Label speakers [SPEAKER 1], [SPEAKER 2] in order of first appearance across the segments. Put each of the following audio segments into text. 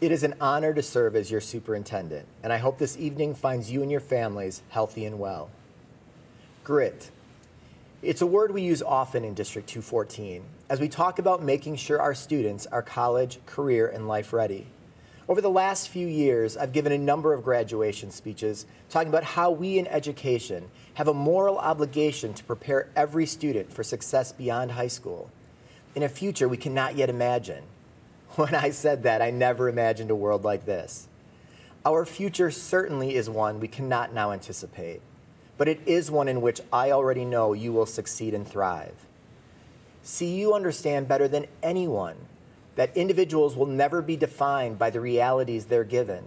[SPEAKER 1] It is an honor to serve as your superintendent, and I hope this evening finds you and your families healthy and well. Grit. It's a word we use often in District 214 as we talk about making sure our students are college, career, and life ready. Over the last few years, I've given a number of graduation speeches talking about how we in education have a moral obligation to prepare every student for success beyond high school in a future we cannot yet imagine. When I said that, I never imagined a world like this. Our future certainly is one we cannot now anticipate, but it is one in which I already know you will succeed and thrive. See, you understand better than anyone that individuals will never be defined by the realities they're given,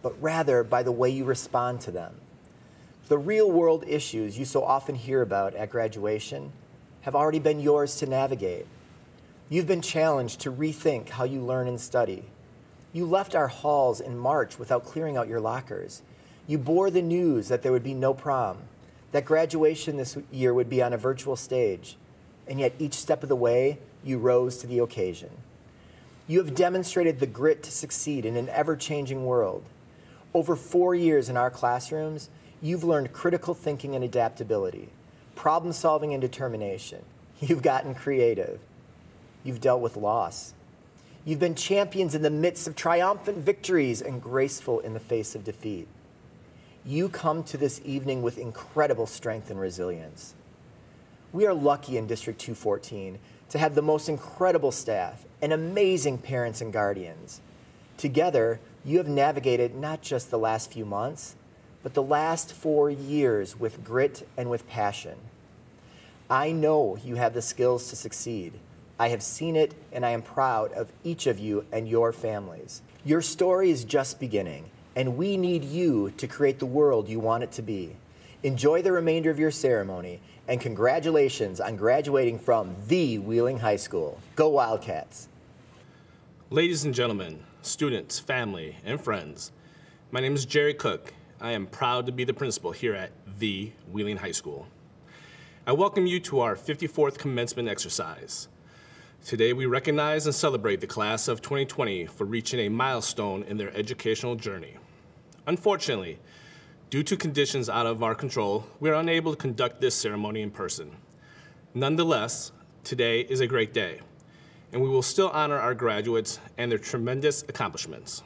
[SPEAKER 1] but rather by the way you respond to them. The real world issues you so often hear about at graduation have already been yours to navigate. You've been challenged to rethink how you learn and study. You left our halls in March without clearing out your lockers. You bore the news that there would be no prom, that graduation this year would be on a virtual stage, and yet each step of the way, you rose to the occasion. You have demonstrated the grit to succeed in an ever changing world. Over four years in our classrooms, you've learned critical thinking and adaptability, problem solving and determination. You've gotten creative. You've dealt with loss. You've been champions in the midst of triumphant victories and graceful in the face of defeat. You come to this evening with incredible strength and resilience. We are lucky in District 214 to have the most incredible staff and amazing parents and guardians. Together, you have navigated not just the last few months, but the last four years with grit and with passion. I know you have the skills to succeed I have seen it, and I am proud of each of you and your families. Your story is just beginning, and we need you to create the world you want it to be. Enjoy the remainder of your ceremony, and congratulations on graduating from the Wheeling High School. Go Wildcats!
[SPEAKER 2] Ladies and gentlemen, students, family, and friends, my name is Jerry Cook. I am proud to be the principal here at the Wheeling High School. I welcome you to our 54th commencement exercise. Today, we recognize and celebrate the class of 2020 for reaching a milestone in their educational journey. Unfortunately, due to conditions out of our control, we are unable to conduct this ceremony in person. Nonetheless, today is a great day, and we will still honor our graduates and their tremendous accomplishments.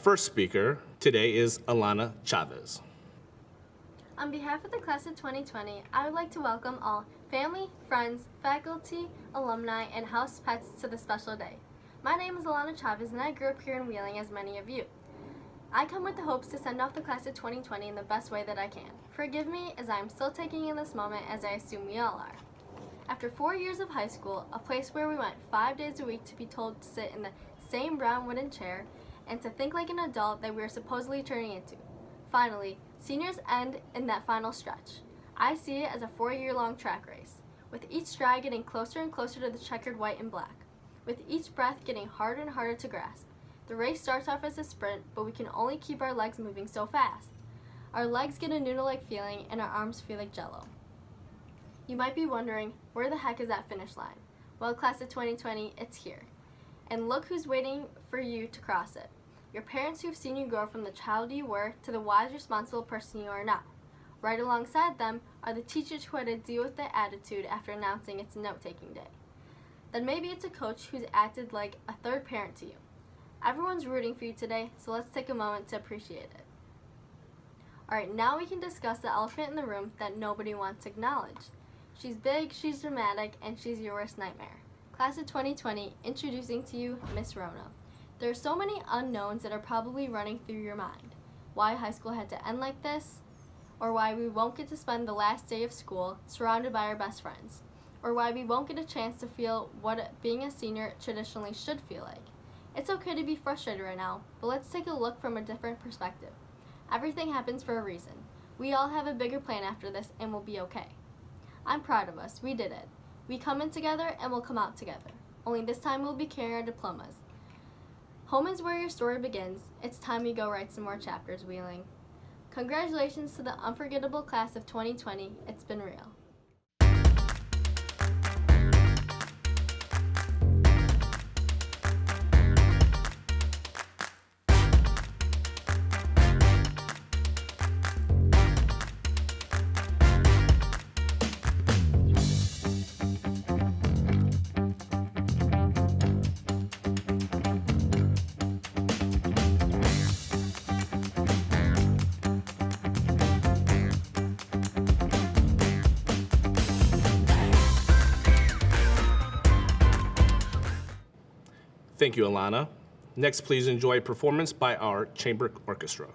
[SPEAKER 2] First speaker today is Alana Chavez.
[SPEAKER 3] On behalf of the class of 2020, I would like to welcome all family, friends, faculty, alumni, and house pets to the special day. My name is Alana Chavez and I grew up here in Wheeling as many of you. I come with the hopes to send off the class of 2020 in the best way that I can. Forgive me as I am still taking in this moment as I assume we all are. After four years of high school, a place where we went five days a week to be told to sit in the same brown wooden chair and to think like an adult that we are supposedly turning into. Finally, Seniors end in that final stretch. I see it as a four-year-long track race, with each stride getting closer and closer to the checkered white and black, with each breath getting harder and harder to grasp. The race starts off as a sprint, but we can only keep our legs moving so fast. Our legs get a noodle-like feeling, and our arms feel like jello. You might be wondering, where the heck is that finish line? Well, class of 2020, it's here. And look who's waiting for you to cross it your parents who've seen you grow from the child you were to the wise, responsible person you are now. Right alongside them are the teachers who had to deal with the attitude after announcing it's note-taking day. Then maybe it's a coach who's acted like a third parent to you. Everyone's rooting for you today, so let's take a moment to appreciate it. Alright, now we can discuss the elephant in the room that nobody wants to acknowledge. She's big, she's dramatic, and she's your worst nightmare. Class of 2020, introducing to you Miss Rona. There are so many unknowns that are probably running through your mind. Why high school had to end like this, or why we won't get to spend the last day of school surrounded by our best friends, or why we won't get a chance to feel what being a senior traditionally should feel like. It's okay to be frustrated right now, but let's take a look from a different perspective. Everything happens for a reason. We all have a bigger plan after this and we'll be okay. I'm proud of us. We did it. We come in together and we'll come out together. Only this time we'll be carrying our diplomas. Home is where your story begins. It's time you go write some more chapters, Wheeling. Congratulations to the unforgettable class of 2020. It's been real.
[SPEAKER 2] Thank you, Alana. Next, please enjoy a performance by our chamber orchestra.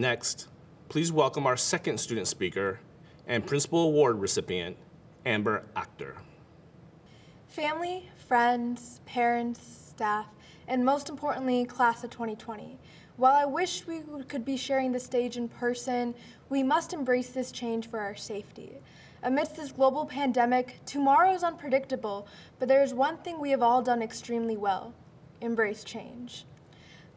[SPEAKER 2] Next, please welcome our second student speaker and Principal Award recipient, Amber Achter.
[SPEAKER 4] Family, friends, parents, staff, and most importantly, class of 2020. While I wish we could be sharing the stage in person, we must embrace this change for our safety. Amidst this global pandemic, tomorrow is unpredictable, but there is one thing we have all done extremely well embrace change.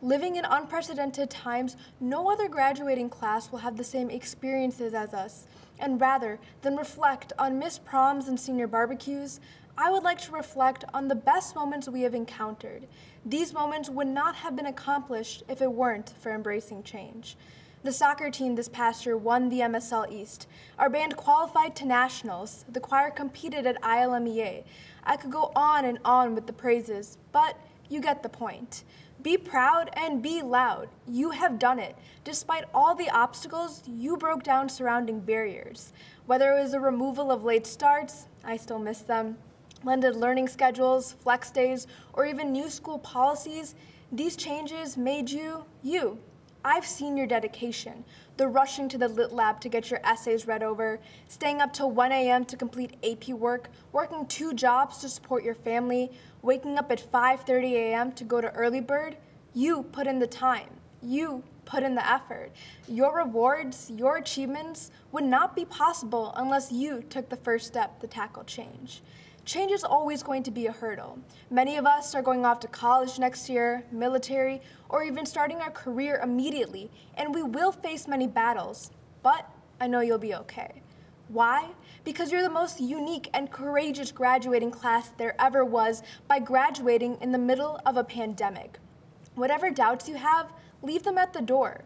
[SPEAKER 4] Living in unprecedented times, no other graduating class will have the same experiences as us, and rather than reflect on missed proms and senior barbecues, I would like to reflect on the best moments we have encountered. These moments would not have been accomplished if it weren't for embracing change. The soccer team this past year won the MSL East. Our band qualified to nationals. The choir competed at ILMEA. I could go on and on with the praises, but you get the point. Be proud and be loud. You have done it. Despite all the obstacles, you broke down surrounding barriers. Whether it was the removal of late starts, I still miss them, blended learning schedules, flex days, or even new school policies, these changes made you, you. I've seen your dedication, the rushing to the lit lab to get your essays read over, staying up till 1 a.m. to complete AP work, working two jobs to support your family, waking up at 5:30 a.m. to go to early bird. You put in the time. You put in the effort. Your rewards, your achievements would not be possible unless you took the first step to tackle change. Change is always going to be a hurdle. Many of us are going off to college next year, military, or even starting our career immediately, and we will face many battles, but I know you'll be okay. Why? Because you're the most unique and courageous graduating class there ever was by graduating in the middle of a pandemic. Whatever doubts you have, leave them at the door.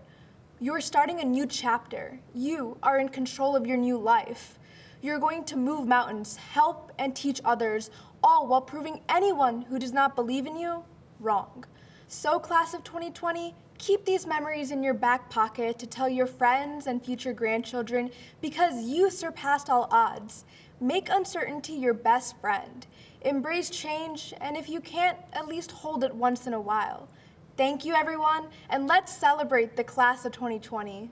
[SPEAKER 4] You're starting a new chapter. You are in control of your new life. You're going to move mountains, help and teach others, all while proving anyone who does not believe in you wrong. So, class of 2020, keep these memories in your back pocket to tell your friends and future grandchildren because you surpassed all odds. Make uncertainty your best friend. Embrace change, and if you can't, at least hold it once in a while. Thank you, everyone, and let's celebrate the class of 2020.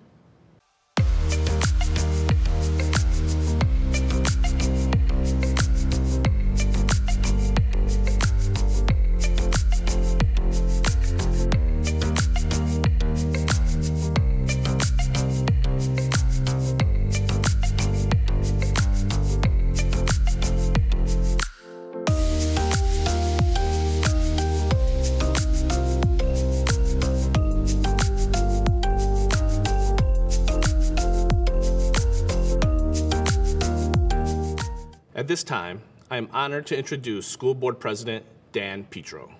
[SPEAKER 2] This time, I am honored to introduce School Board President Dan Petro.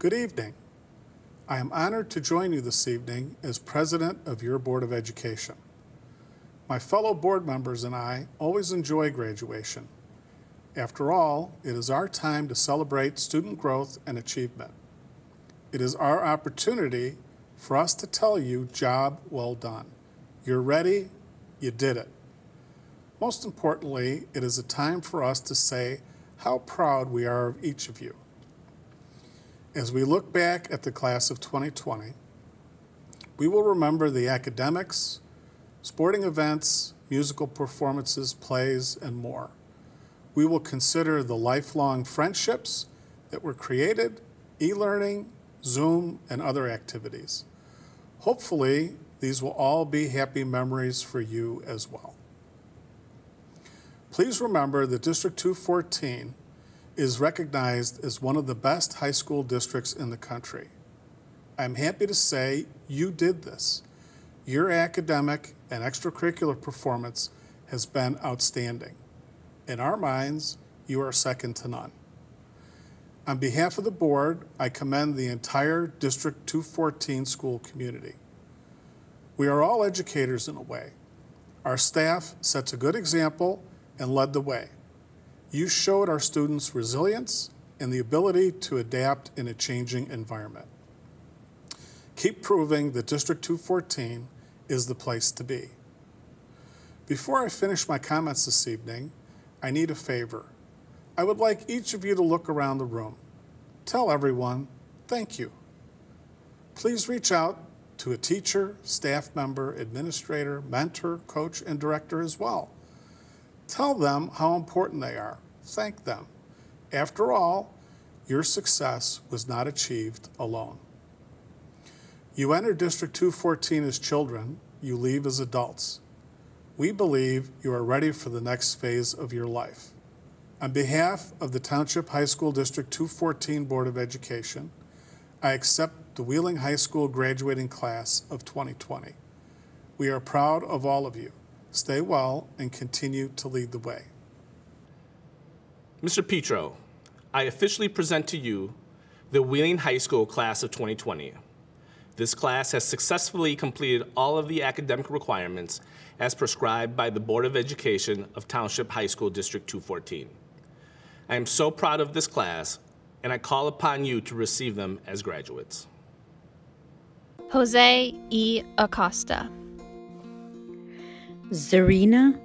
[SPEAKER 5] Good evening. I am honored to join you this evening as president of your Board of Education. My fellow board members and I always enjoy graduation. After all, it is our time to celebrate student growth and achievement. It is our opportunity for us to tell you, job well done. You're ready, you did it. Most importantly, it is a time for us to say how proud we are of each of you. As we look back at the class of 2020, we will remember the academics, sporting events, musical performances, plays, and more. We will consider the lifelong friendships that were created, e-learning, Zoom, and other activities. Hopefully, these will all be happy memories for you as well. Please remember that District 214 is recognized as one of the best high school districts in the country. I'm happy to say you did this. Your academic and extracurricular performance has been outstanding. In our minds, you are second to none. On behalf of the board, I commend the entire District 214 school community. We are all educators in a way. Our staff sets a good example and led the way. You showed our students resilience and the ability to adapt in a changing environment. Keep proving that District 214 is the place to be. Before I finish my comments this evening, I need a favor. I would like each of you to look around the room. Tell everyone, thank you. Please reach out to a teacher, staff member, administrator, mentor, coach, and director as well. Tell them how important they are. Thank them. After all, your success was not achieved alone. You enter District 214 as children, you leave as adults. We believe you are ready for the next phase of your life. On behalf of the Township High School District 214 Board of Education, I accept the Wheeling High School graduating class of 2020. We are proud of all of you. Stay well and continue to lead the way.
[SPEAKER 2] Mr. Petro, I officially present to you the Wheeling High School class of 2020. This class has successfully completed all of the academic requirements as prescribed by the Board of Education of Township High School District 214. I am so proud of this class, and I call upon you to receive them as graduates.
[SPEAKER 6] Jose E. Acosta.
[SPEAKER 7] Zarina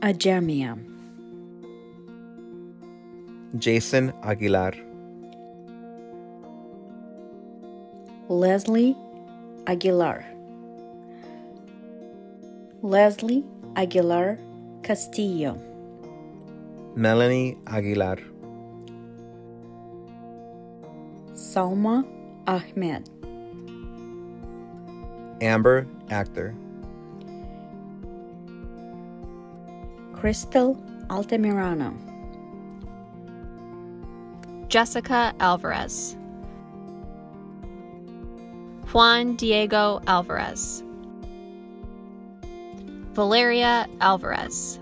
[SPEAKER 7] Ajamia.
[SPEAKER 8] Jason Aguilar.
[SPEAKER 7] Leslie Aguilar. Leslie Aguilar Castillo.
[SPEAKER 8] Melanie Aguilar.
[SPEAKER 7] Salma Ahmed.
[SPEAKER 8] Amber Achter.
[SPEAKER 7] Crystal Altamirano.
[SPEAKER 6] Jessica Alvarez. Juan Diego Alvarez. Valeria Alvarez.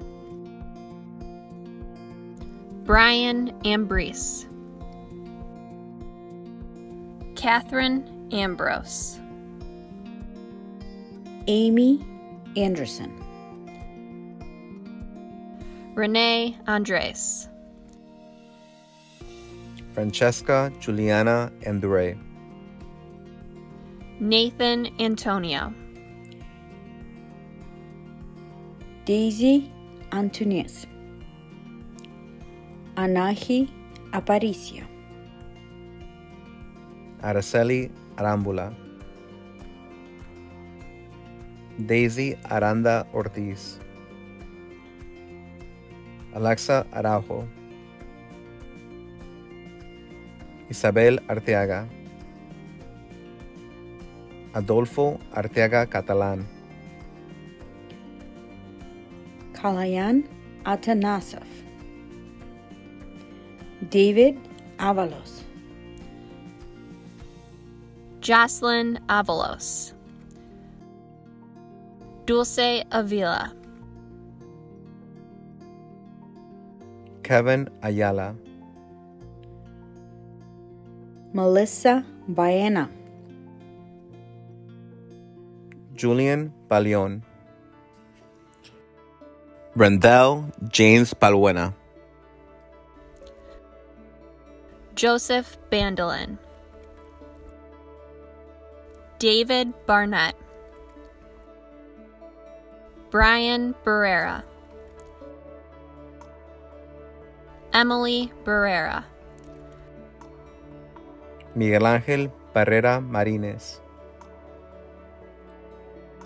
[SPEAKER 6] Brian Ambrose. Catherine Ambrose.
[SPEAKER 7] Amy Anderson.
[SPEAKER 6] Renee Andres.
[SPEAKER 8] Francesca Juliana Endure.
[SPEAKER 6] Nathan Antonio.
[SPEAKER 7] Daisy Antonius. Anahi Aparicio.
[SPEAKER 8] Araceli Arambula. Daisy Aranda Ortiz. Alexa Araujo. Isabel Arteaga. Adolfo Arteaga Catalán.
[SPEAKER 7] Kalayan Atanasov. David Avalos.
[SPEAKER 6] Jocelyn Avalos. Dulce Avila.
[SPEAKER 8] Kevin Ayala.
[SPEAKER 7] Melissa Baena.
[SPEAKER 8] Julian Balion. Brendel James Balbuena.
[SPEAKER 6] Joseph Bandelin. David Barnett. Brian Barrera. Emily Barrera.
[SPEAKER 8] Miguel Ángel Barrera Martínez.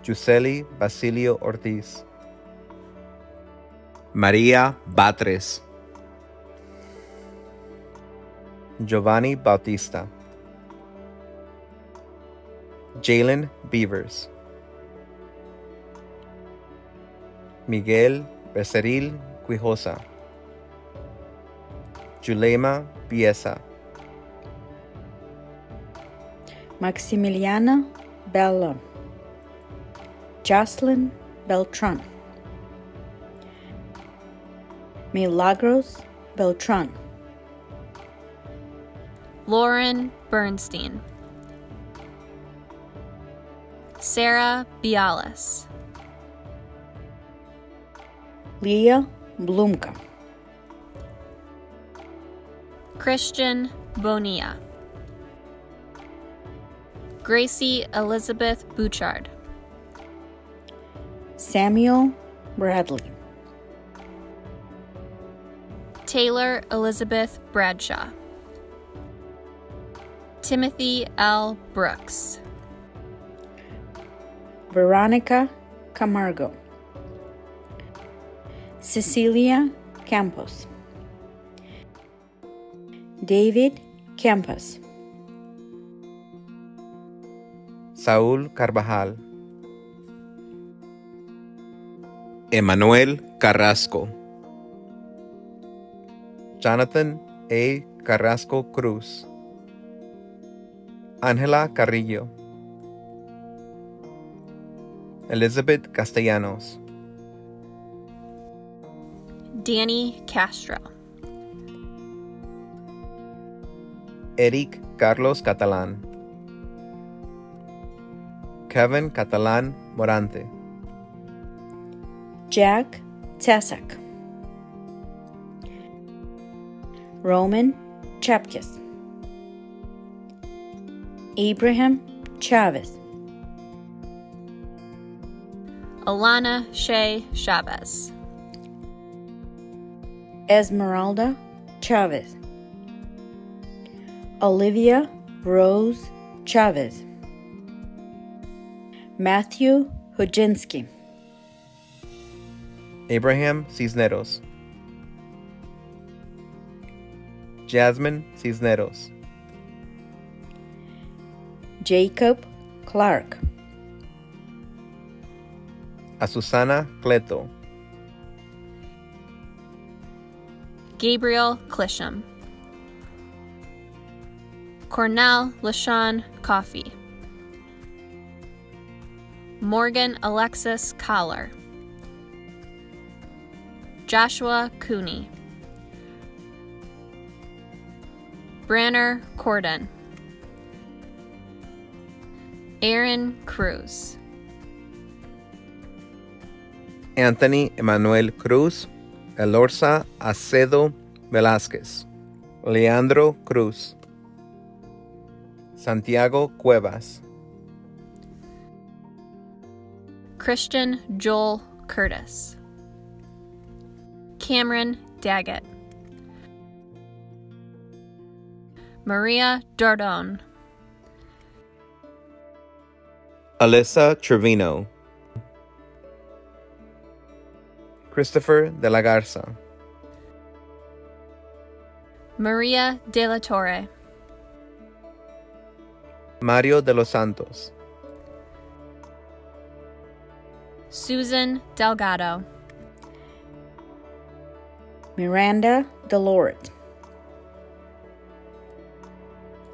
[SPEAKER 8] Yuseli Basilio Ortiz. María Batres. Giovanni Bautista. Jalen Beavers. Miguel Becerril Quijosa. Julema Biesa.
[SPEAKER 7] Maximiliana Bella. Jocelyn Beltran. Milagros Beltran.
[SPEAKER 6] Lauren Bernstein. Sarah Bialas.
[SPEAKER 7] Leah Blumka.
[SPEAKER 6] Christian Bonilla. Gracie Elizabeth Bouchard.
[SPEAKER 7] Samuel Bradley.
[SPEAKER 6] Taylor Elizabeth Bradshaw. Timothy L. Brooks.
[SPEAKER 7] Veronica Camargo, Cecilia Campos, David Campos,
[SPEAKER 8] Saúl Carvajal, Emanuel Carrasco, Jonathan A. Carrasco Cruz, Ángela Carrillo, Elizabeth Castellanos,
[SPEAKER 6] Danny Castro,
[SPEAKER 8] Eric Carlos Catalán, Kevin Catalán Morante,
[SPEAKER 7] Jack Tesak, Roman Chapkis, Abraham Chavez,
[SPEAKER 6] Alana Shea Chavez,
[SPEAKER 7] Esmeralda Chavez, Olivia Rose Chavez, Matthew Hujinski,
[SPEAKER 8] Abraham Cisneros, Jasmine Cisneros,
[SPEAKER 7] Jacob Clark,
[SPEAKER 8] Asusana Cleto,
[SPEAKER 6] Gabriel Clisham, Cornell LaShawn Coffey, Morgan Alexis Collar, Joshua Cooney, Branner Corden, Aaron Cruz,
[SPEAKER 8] Anthony Emanuel Cruz, Elorza Acedo Velázquez, Leandro Cruz, Santiago Cuevas,
[SPEAKER 6] Christian Joel Curtis, Cameron Daggett, Maria Dardone,
[SPEAKER 8] Alyssa Trevino, Christopher de la Garza,
[SPEAKER 6] Maria De La Torre,
[SPEAKER 8] Mario de los Santos,
[SPEAKER 6] Susan Delgado,
[SPEAKER 7] Miranda Deloret,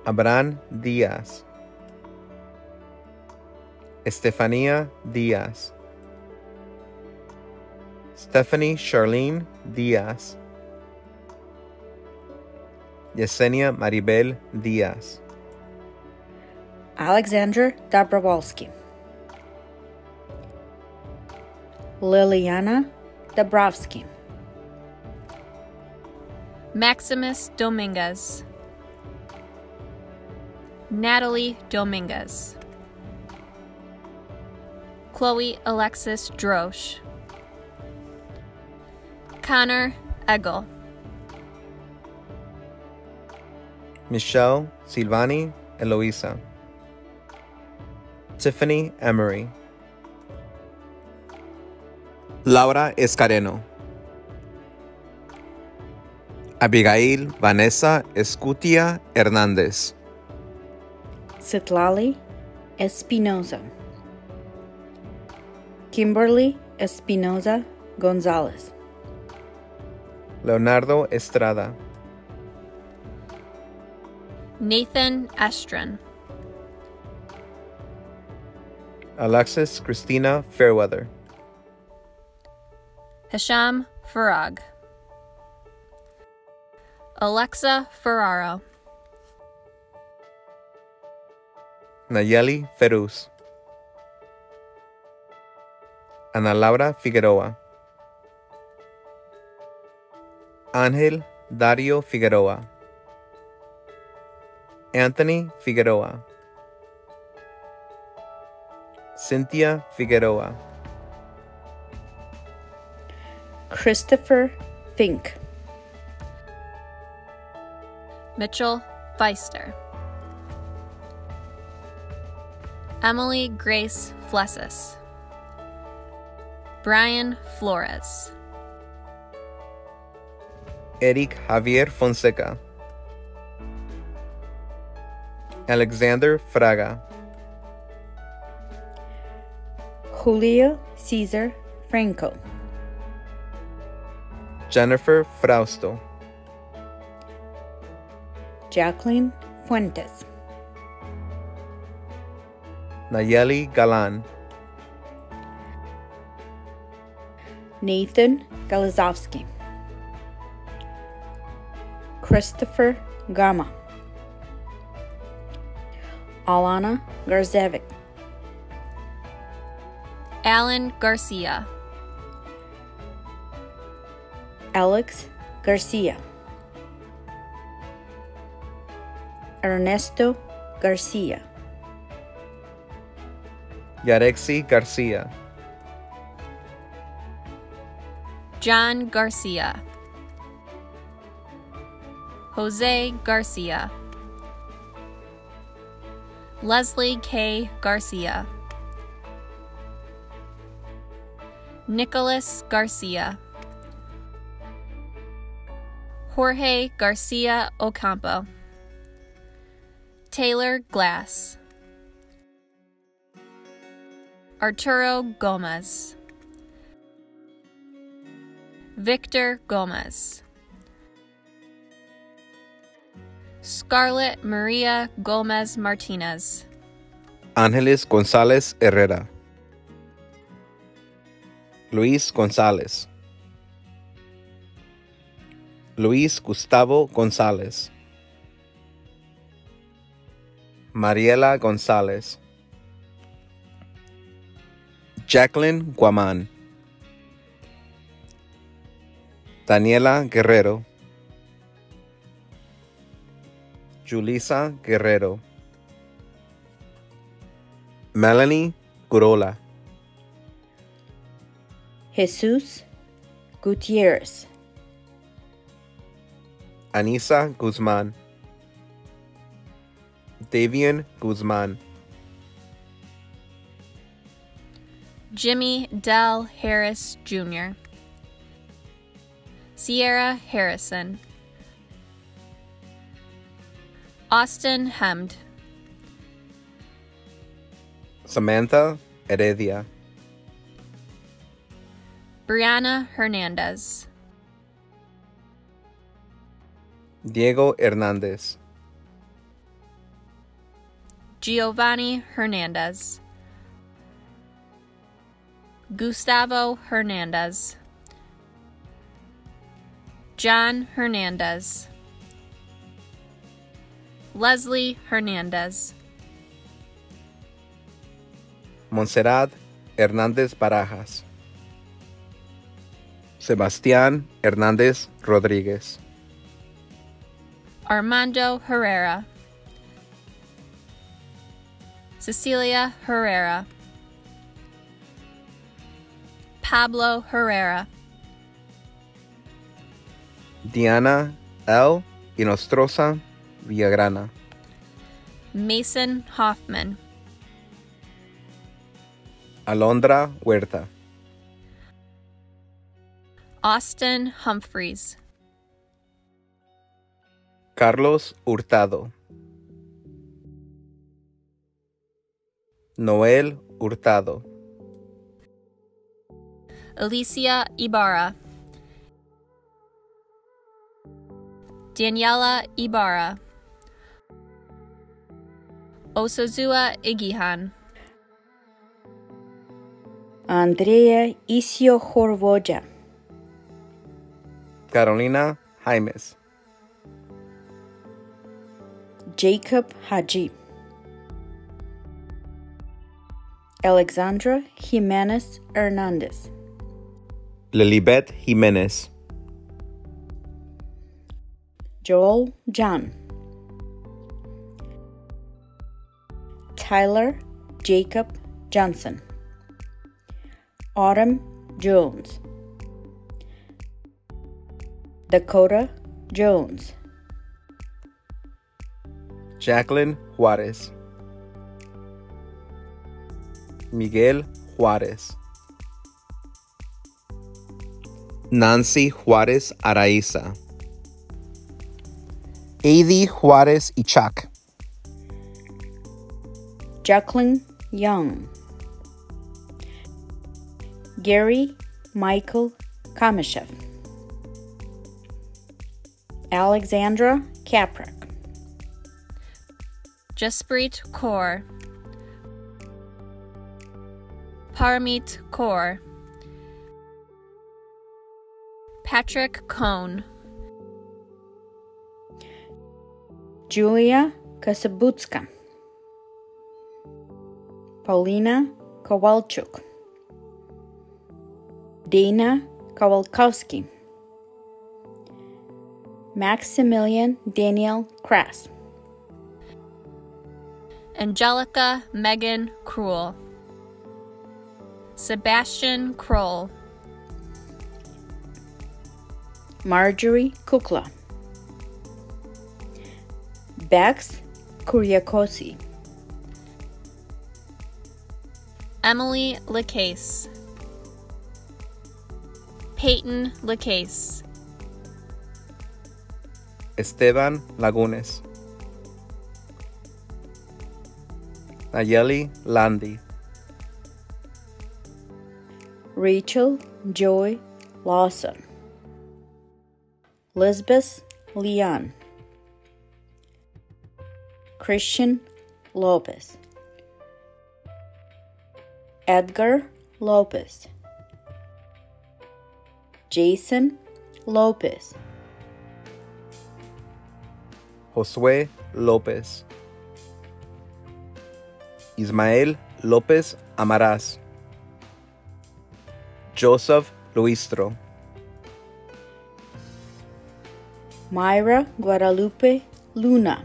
[SPEAKER 8] Abraham Díaz, Estefanía Díaz, Stephanie Charlene Díaz, Yesenia Maribel Díaz,
[SPEAKER 7] Alexander Dobrowolski, Liliana Dabrowski,
[SPEAKER 6] Maximus Dominguez, Natalie Dominguez, Chloe Alexis Drosh, Connor Eggle,
[SPEAKER 8] Michelle Silvani Eloisa, Tiffany Emery, Laura Escareno, Abigail Vanessa Escutia Hernández,
[SPEAKER 7] Citlali Espinoza, Kimberly Espinoza Gonzalez,
[SPEAKER 8] Leonardo Estrada,
[SPEAKER 6] Nathan Estrin,
[SPEAKER 8] Alexis Christina Fairweather,
[SPEAKER 6] Hisham Farag, Alexa Ferraro,
[SPEAKER 8] Nayeli Feruz, Ana Laura Figueroa, Ángel Dario Figueroa, Anthony Figueroa, Cynthia Figueroa,
[SPEAKER 7] Christopher Fink,
[SPEAKER 6] Mitchell Feister, Emily Grace Flessis, Brian Flores,
[SPEAKER 8] Eric Javier Fonseca, Alexander Fraga,
[SPEAKER 7] Julio Cesar Franco,
[SPEAKER 8] Jennifer Frausto,
[SPEAKER 7] Jacqueline Fuentes,
[SPEAKER 8] Nayeli Galan,
[SPEAKER 7] Nathan Galazowski, Christopher Gama, Alana Garzevic,
[SPEAKER 6] Alan Garcia,
[SPEAKER 7] Alex Garcia, Ernesto Garcia,
[SPEAKER 8] Yarexi Garcia,
[SPEAKER 6] John Garcia, Jose Garcia, Leslie K. Garcia, Nicholas Garcia, Jorge Garcia Ocampo, Taylor Glass, Arturo Gomez. Victor Gomez. Scarlett Maria Gomez Martinez.
[SPEAKER 8] Ángeles González Herrera, Luis González, Luis Gustavo González, Mariela González, Jacqueline Guamán, Daniela Guerrero, Julisa Guerrero, Melanie Gurola,
[SPEAKER 7] Jesus Gutierrez,
[SPEAKER 8] Anisa Guzman, Davian Guzman,
[SPEAKER 6] Jimmy Dell Harris Jr. Sierra Harrison. Austin Hemd.
[SPEAKER 8] Samantha Heredia,
[SPEAKER 6] Brianna Hernandez.
[SPEAKER 8] Diego Hernandez,
[SPEAKER 6] Giovanni Hernandez. Gustavo Hernandez. John Hernandez. Leslie Hernandez.
[SPEAKER 8] Montserrat Hernández Barajas, Sebastián Hernández Rodríguez,
[SPEAKER 6] Armando Herrera. Cecilia Herrera. Pablo Herrera.
[SPEAKER 8] Diana L. Inostrosa Villagrana,
[SPEAKER 6] Mason Hoffman.
[SPEAKER 8] Alondra Huerta,
[SPEAKER 6] Austin Humphreys.
[SPEAKER 8] Carlos Hurtado, Noel Hurtado,
[SPEAKER 6] Alicia Ibarra. Daniela Ibarra. Osazua Igihan.
[SPEAKER 7] Andrea Isio Horvoja,
[SPEAKER 8] Carolina Jaimes,
[SPEAKER 7] Jacob Haji, Alexandra Jimenez Hernandez,
[SPEAKER 8] Lilibet Jiménez,
[SPEAKER 7] Joel John, Tyler Jacob Johnson, Autumn Jones, Dakota Jones,
[SPEAKER 8] Jacqueline Juarez, Miguel Juárez. Nancy Juárez Araiza. Adi Juárez Ichak.
[SPEAKER 7] Jacqueline Young. Gary Michael Kamyshev. Alexandra Kaprak.
[SPEAKER 6] Jasprit Kaur. Paramit Kaur. Patrick Cohn.
[SPEAKER 7] Julia Kasabutska. Paulina Kowalchuk. Dana Kowalkowski. Maximilian Daniel Krass.
[SPEAKER 6] Angelica Megan Krull. Sebastian Kroll.
[SPEAKER 7] Marjorie Kukla. Bex Kuryakosi.
[SPEAKER 6] Emily LaCase. Peyton LaCase.
[SPEAKER 8] Esteban Lagunes. Nayeli Landy.
[SPEAKER 7] Rachel Joy Lawson. Lisbeth Leon. Christian Lopez. Edgar Lopez. Jason Lopez.
[SPEAKER 8] Josué López. Ismael López Amaraz. Joseph Luistro.
[SPEAKER 7] Myra Guadalupe Luna.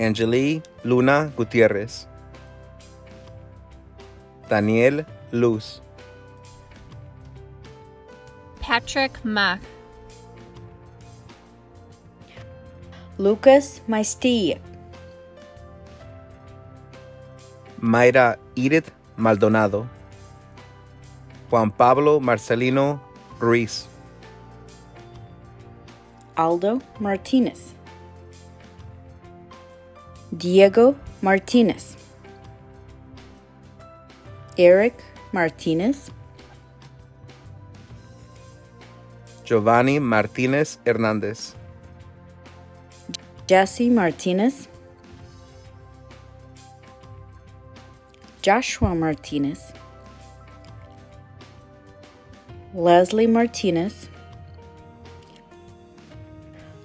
[SPEAKER 8] Angeli Luna Gutierrez. Daniel Luz.
[SPEAKER 6] Patrick Mack.
[SPEAKER 7] Lucas Maestilla.
[SPEAKER 8] Mayra Edith Maldonado. Juan Pablo Marcelino Ruiz.
[SPEAKER 7] Aldo Martinez. Diego Martinez. Eric Martinez.
[SPEAKER 8] Giovanni Martínez Hernández.
[SPEAKER 7] Jesse Martinez. Joshua Martinez. Leslie Martinez.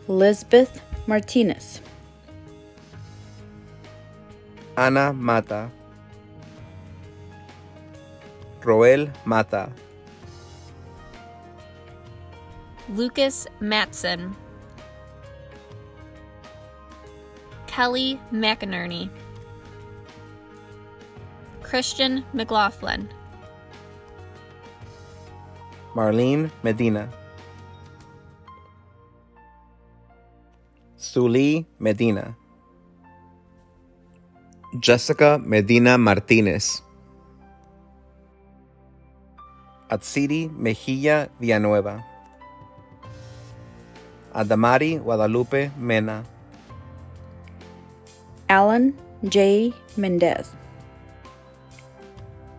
[SPEAKER 7] Lisbeth Martinez.
[SPEAKER 8] Ana Mata. Roel Mata.
[SPEAKER 6] Lucas Matson. Kelly McInerney. Christian McLaughlin.
[SPEAKER 8] Marlene Medina. Suli Medina. Jessica Medina Martínez. Atsiri Mejilla Villanueva. Adamari Guadalupe Mena.
[SPEAKER 7] Alan J. Mendez.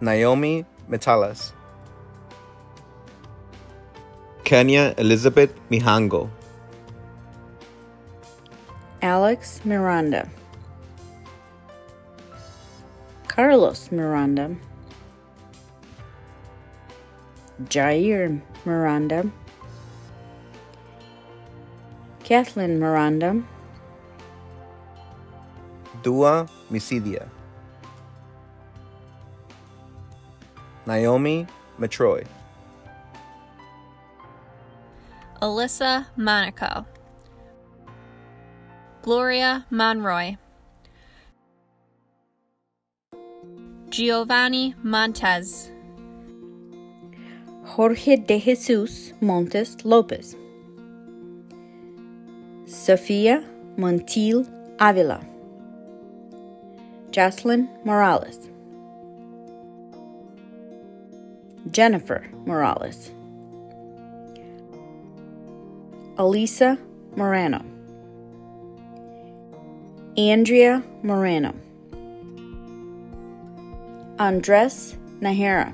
[SPEAKER 8] Naomi Metalas. Kenya Elizabeth Mihango.
[SPEAKER 7] Alex Miranda. Carlos Miranda. Jair Miranda. Kathleen Miranda.
[SPEAKER 8] Dua Misidia. Naomi Metroy.
[SPEAKER 6] Alyssa Monaco. Gloria Monroy. Giovanni Montez.
[SPEAKER 7] Jorge de Jesus Montes Lopez. Sofia Montiel Avila. Jocelyn Morales. Jennifer Morales. Elisa Morano. Andrea Morano. Andres Nahara.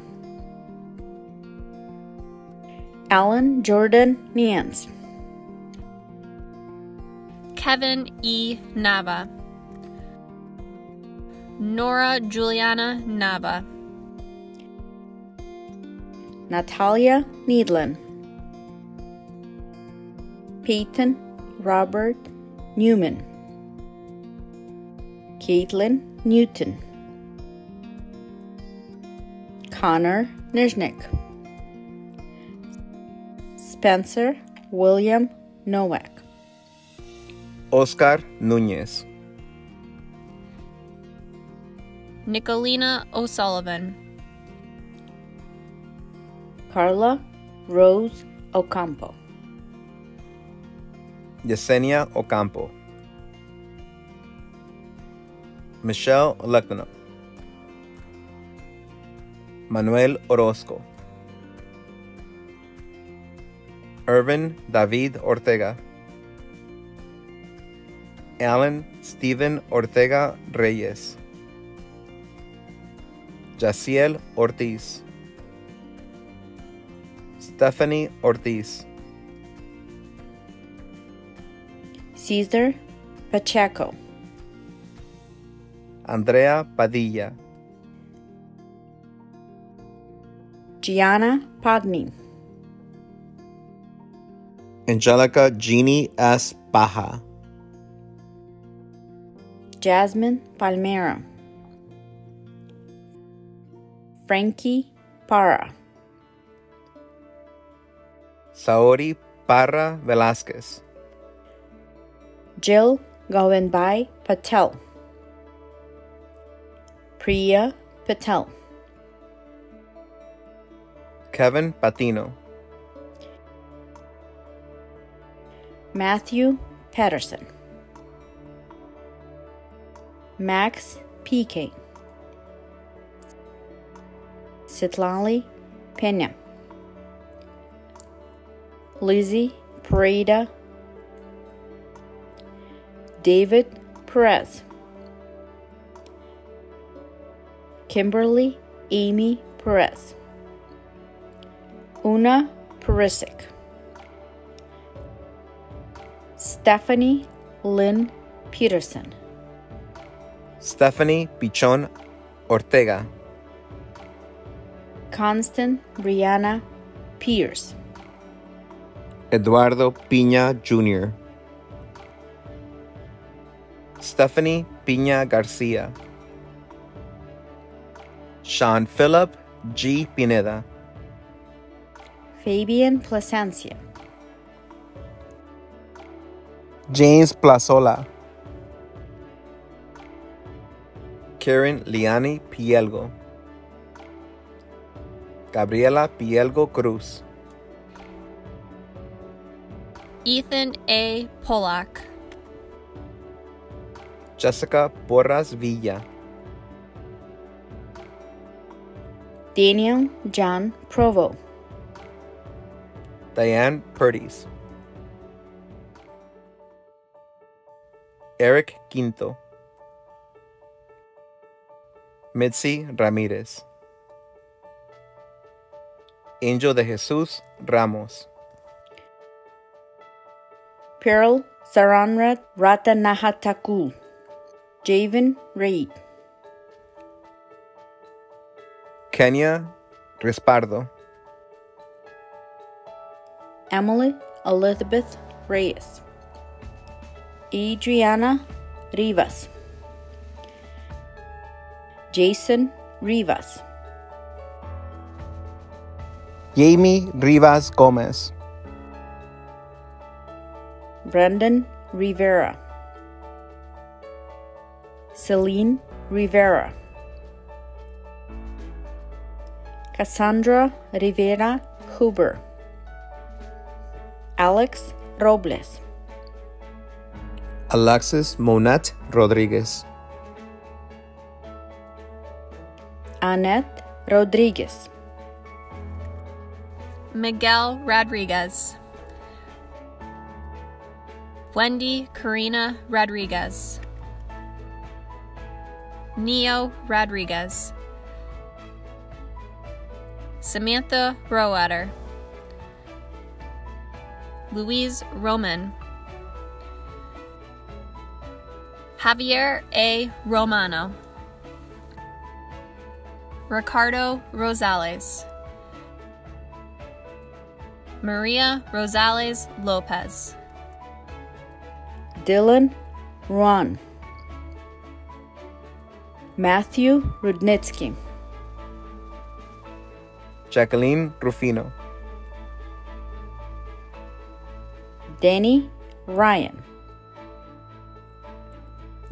[SPEAKER 7] Alan Jordan Nance,
[SPEAKER 6] Kevin E. Nava. Nora Juliana Nava.
[SPEAKER 7] Natalia Needland. Peyton Robert Newman. Caitlin Newton. Connor Nizhnik. Spencer William Nowak.
[SPEAKER 8] Oscar Núñez.
[SPEAKER 6] Nicolina O'Sullivan.
[SPEAKER 7] Carla Rose Ocampo.
[SPEAKER 8] Yesenia Ocampo. Michelle Lecno. Manuel Orozco. Irvin David Ortega. Alan Steven Ortega Reyes. Jaciel Ortiz. Stephanie Ortiz.
[SPEAKER 7] Cesar Pacheco.
[SPEAKER 8] Andrea Padilla.
[SPEAKER 7] Gianna Pagni.
[SPEAKER 8] Angelica Jeannie S. Baja.
[SPEAKER 7] Jasmine Palmera. Frankie Parra.
[SPEAKER 8] Saori Parra Velázquez.
[SPEAKER 7] Jill Govinbai Patel. Priya Patel.
[SPEAKER 8] Kevin Patino.
[SPEAKER 7] Matthew Patterson. Max PK. Sitlali Pena. Lizzie Pareda. David Perez. Kimberly Amy Perez. Una Perisic. Stephanie Lynn Peterson.
[SPEAKER 8] Stephanie Pichon Ortega.
[SPEAKER 7] Constant Brianna Pierce.
[SPEAKER 8] Eduardo Piña Jr. Stephanie Piña Garcia. Sean Philip G. Pineda.
[SPEAKER 7] Fabian Placencia.
[SPEAKER 8] James Plazola. Karen Liani Pielgo. Gabriela Pielgo Cruz.
[SPEAKER 6] Ethan A. Polak.
[SPEAKER 8] Jessica Porras Villa.
[SPEAKER 7] Daniel John Provo.
[SPEAKER 8] Diane Purdy's. Eric Quinto. Mitzi Ramírez. Angel de Jesús Ramos.
[SPEAKER 7] Pearl Saranrat Ratanahatakul. Javen Reid.
[SPEAKER 8] Kenya Respardo.
[SPEAKER 7] Emily Elizabeth Reyes. Adriana Rivas. Jason Rivas.
[SPEAKER 8] Jamie Rivas Gomez.
[SPEAKER 7] Brendan Rivera. Celine Rivera. Cassandra Rivera Huber. Alex Robles.
[SPEAKER 8] Alexis Monette Rodriguez.
[SPEAKER 7] Annette Rodriguez.
[SPEAKER 6] Miguel Rodriguez. Wendy Karina Rodriguez. Neo Rodriguez. Samantha Rowater. Louise Roman. Javier A. Romano. Ricardo Rosales. Maria Rosales Lopez.
[SPEAKER 7] Dylan Ron. Matthew Rudnitsky.
[SPEAKER 8] Jacqueline Rufino.
[SPEAKER 7] Danny Ryan.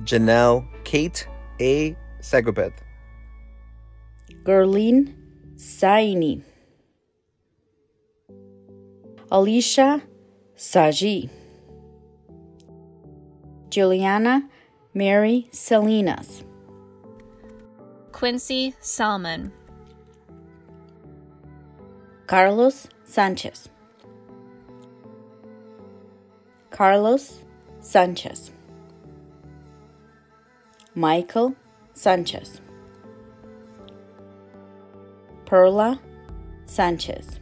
[SPEAKER 8] Janelle Kate A. Sagopet.
[SPEAKER 7] Gerline Saini. Alicia Saji. Juliana Mary Salinas.
[SPEAKER 6] Quincy Salmon.
[SPEAKER 7] Carlos Sanchez. Carlos Sanchez. Michael Sanchez. Perla Sanchez.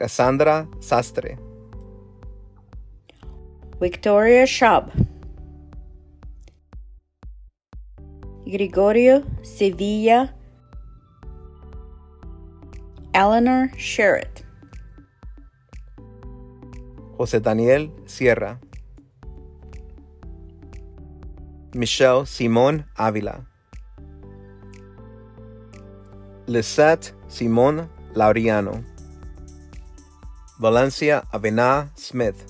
[SPEAKER 8] Cassandra Sastre.
[SPEAKER 7] Victoria Schab. Gregorio Sevilla. Eleanor Sherritt.
[SPEAKER 8] José Daniel Sierra. Michelle Simón Ávila. Lisette Simón Laureano. Valencia Avena Smith.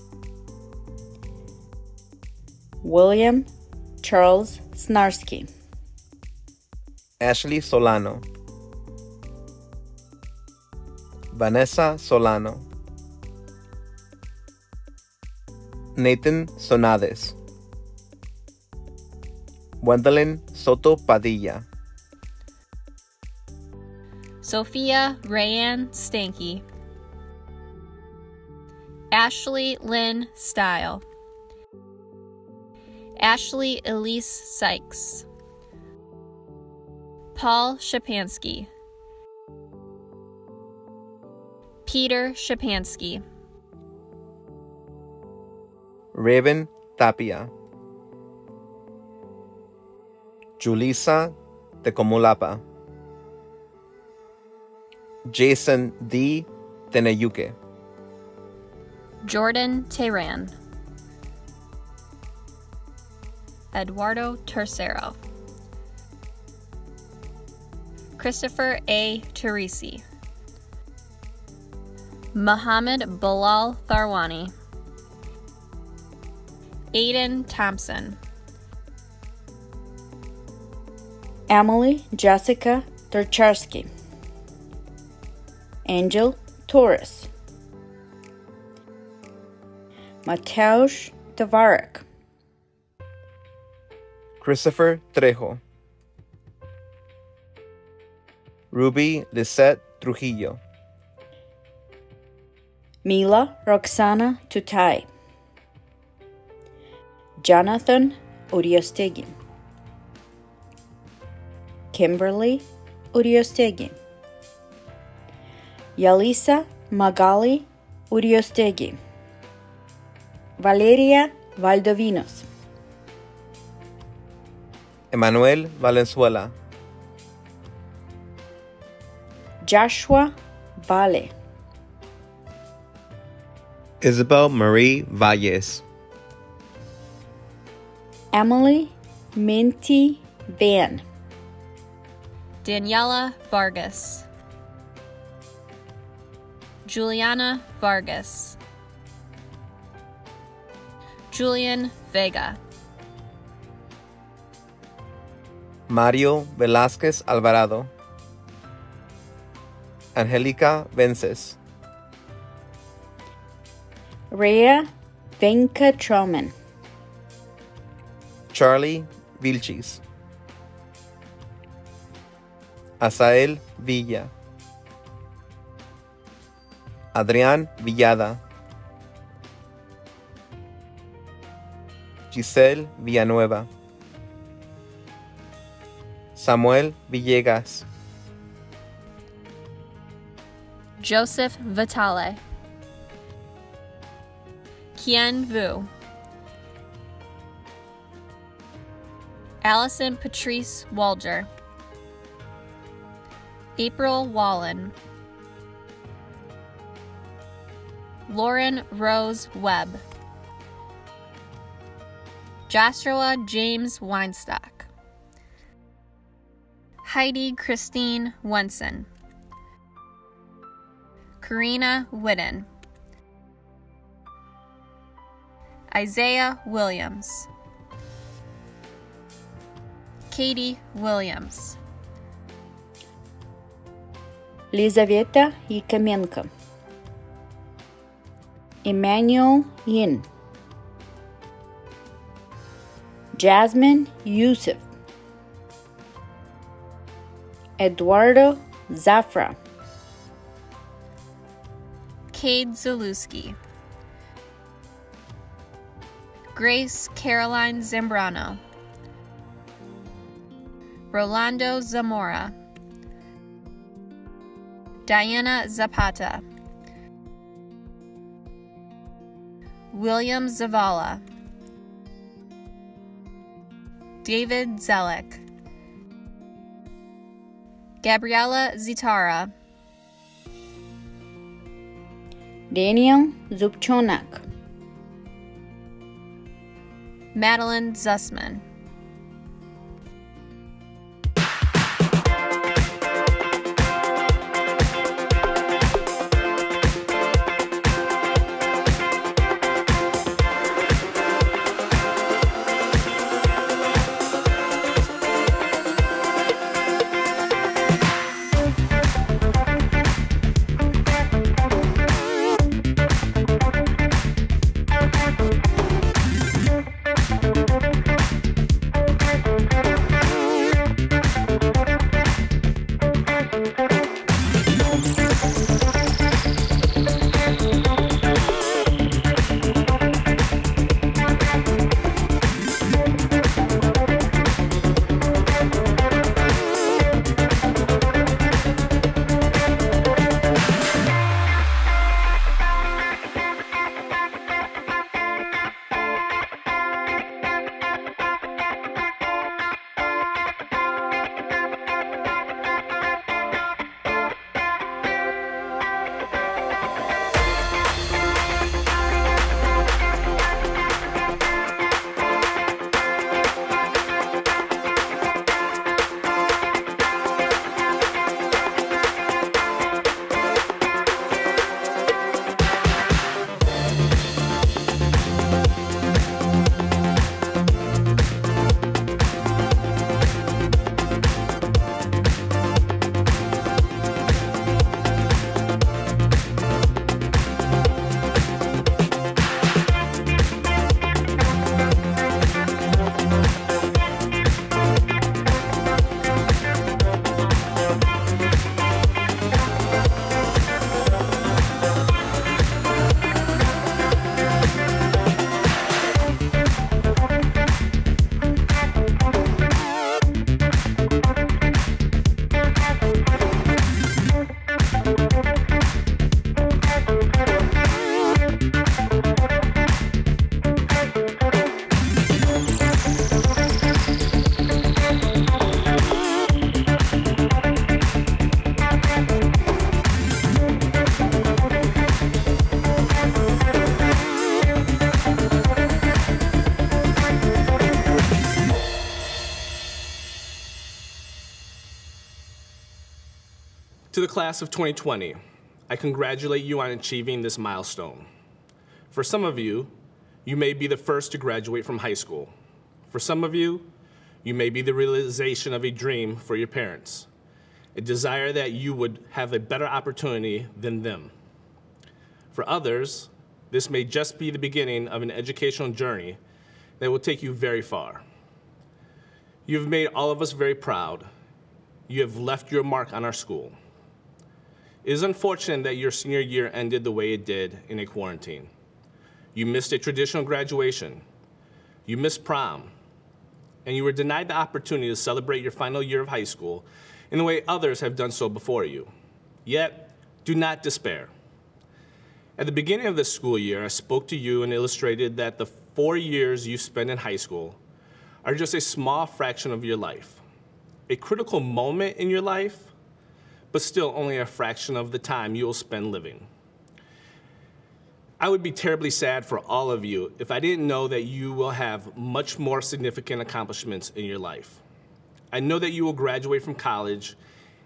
[SPEAKER 7] William Charles Snarsky.
[SPEAKER 8] Ashley Solano. Vanessa Solano. Nathan Sonades. Gwendolyn Soto Padilla.
[SPEAKER 6] Sophia Rayanne Stanky. Ashley Lynn Style. Ashley Elise Sykes. Paul Shapansky. Peter Shapansky.
[SPEAKER 8] Raven Tapia. Julissa de Comulapa. Jason D. Tenayuke.
[SPEAKER 6] Jordan Tehran. Eduardo Tercero. Christopher A. Teresi. Muhammad Bilal Tharwani. Aiden Thompson.
[SPEAKER 7] Emily Jessica Dorcharsky. Angel Torres. Mateusz Tavarek.
[SPEAKER 8] Christopher Trejo. Ruby Lisette Trujillo.
[SPEAKER 7] Mila Roxana Tutai. Jonathan Uriostegui. Kimberly Uriostegui. Yalisa Magali Uriostegui. Valeria Valdovinos.
[SPEAKER 8] Emanuel Valenzuela.
[SPEAKER 7] Joshua Vale.
[SPEAKER 8] Isabel Marie Valles.
[SPEAKER 7] Emily Minty Van.
[SPEAKER 6] Daniela Vargas. Juliana Vargas. Julian Vega.
[SPEAKER 8] Mario Velázquez Alvarado. Angélica Vences.
[SPEAKER 7] Rhea Venkatraman.
[SPEAKER 8] Charlie Vilchis. Asael Villa. Adrián Villada, Giselle Villanueva, Samuel Villegas,
[SPEAKER 6] Joseph Vitale, Kien Vu, Allison Patrice Walger, April Wallen, Lauren Rose Webb, Joshua James Weinstock, Heidi Christine Wenson. Karina Whitten, Isaiah Williams, Katie Williams,
[SPEAKER 7] Lizaveta Yakamenko, Emmanuel Yin, Jasmine Yusuf, Eduardo Zafra,
[SPEAKER 6] Cade Zaluski, Grace Caroline Zambrano, Rolando Zamora, Diana Zapata, William Zavala, David Zelek, Gabriela Zitara,
[SPEAKER 7] Daniel Zubchonak,
[SPEAKER 6] Madeline Zussman.
[SPEAKER 2] Class of 2020, I congratulate you on achieving this milestone. For some of you, you may be the first to graduate from high school. For some of you, you may be the realization of a dream for your parents, a desire that you would have a better opportunity than them. For others, this may just be the beginning of an educational journey that will take you very far. You have made all of us very proud. You have left your mark on our school. It is unfortunate that your senior year ended the way it did in a quarantine. You missed a traditional graduation, you missed prom, and you were denied the opportunity to celebrate your final year of high school in the way others have done so before you. Yet, do not despair. At the beginning of this school year, I spoke to you and illustrated that the four years you spend in high school are just a small fraction of your life, a critical moment in your life, but still only a fraction of the time you will spend living. I would be terribly sad for all of you if I didn't know that you will have much more significant accomplishments in your life. I know that you will graduate from college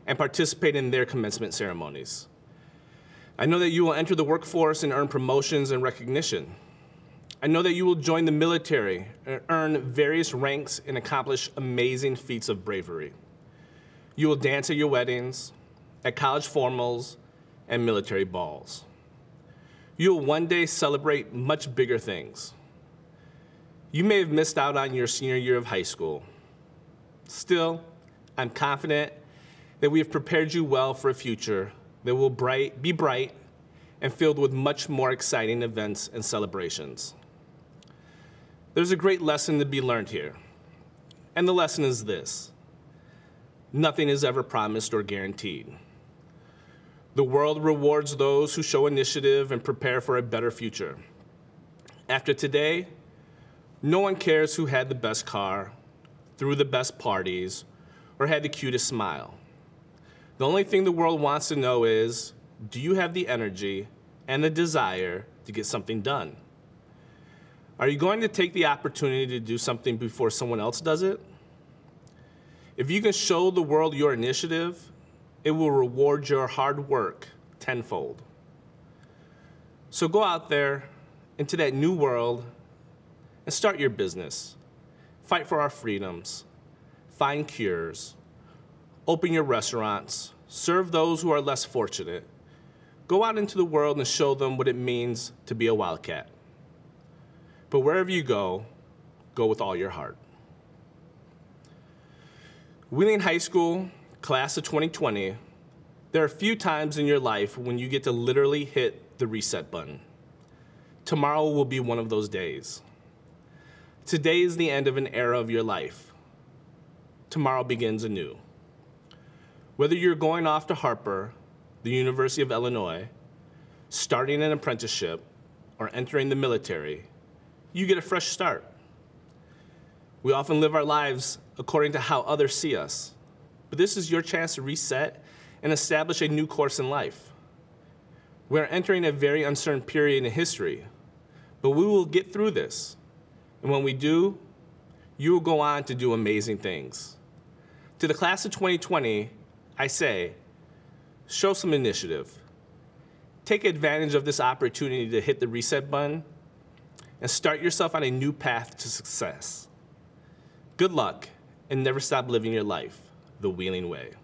[SPEAKER 2] and participate in their commencement ceremonies. I know that you will enter the workforce and earn promotions and recognition. I know that you will join the military and earn various ranks and accomplish amazing feats of bravery. You will dance at your weddings, at college formals, and military balls. You will one day celebrate much bigger things. You may have missed out on your senior year of high school. Still, I'm confident that we have prepared you well for a future that will bright, be bright and filled with much more exciting events and celebrations. There's a great lesson to be learned here, and the lesson is this nothing is ever promised or guaranteed. The world rewards those who show initiative and prepare for a better future. After today, no one cares who had the best car, threw the best parties, or had the cutest smile. The only thing the world wants to know is do you have the energy and the desire to get something done? Are you going to take the opportunity to do something before someone else does it? If you can show the world your initiative, it will reward your hard work tenfold. So go out there into that new world and start your business. Fight for our freedoms, find cures, open your restaurants, serve those who are less fortunate. Go out into the world and show them what it means to be a wildcat. But wherever you go, go with all your heart. Wheeling High School, class of 2020, there are a few times in your life when you get to literally hit the reset button. Tomorrow will be one of those days. Today is the end of an era of your life. Tomorrow begins anew. Whether you're going off to Harper, the University of Illinois, starting an apprenticeship, or entering the military, you get a fresh start. We often live our lives according to how others see us, but this is your chance to reset and establish a new course in life. We're entering a very uncertain period in history, but we will get through this. And when we do, you will go on to do amazing things. To the class of 2020, I say, show some initiative. Take advantage of this opportunity to hit the reset button and start yourself on a new path to success. Good luck and never stop living your life the Wheeling way.